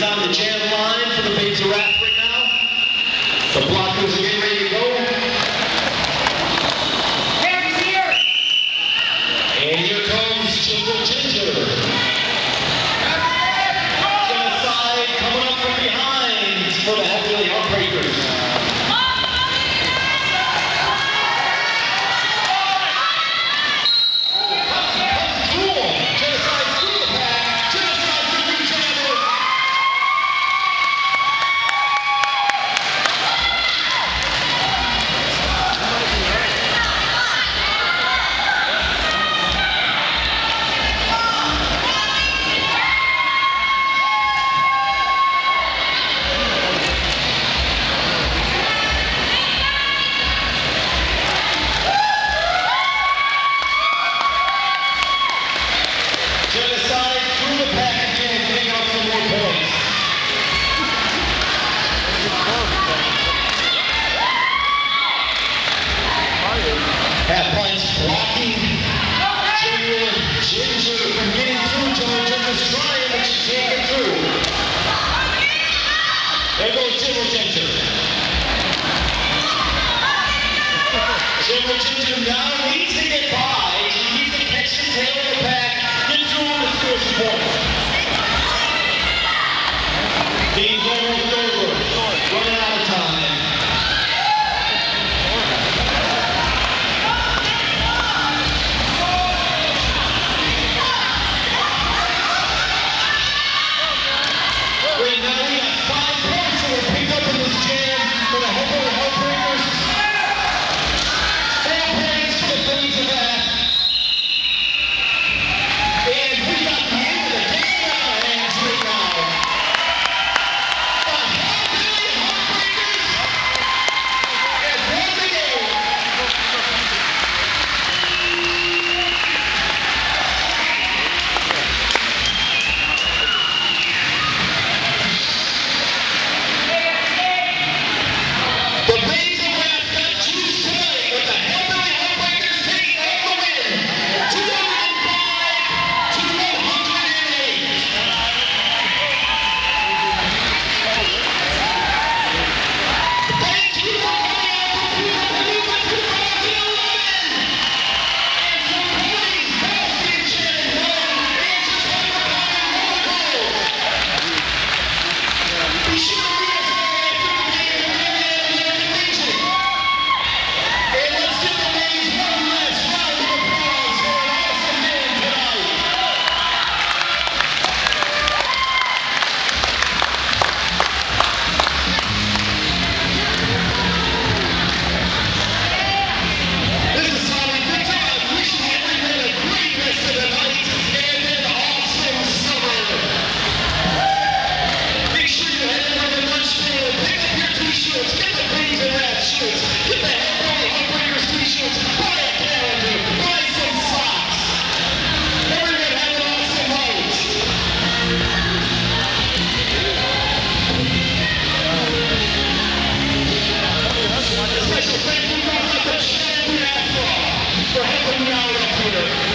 On the jam line for the Pizza Rat putting me all.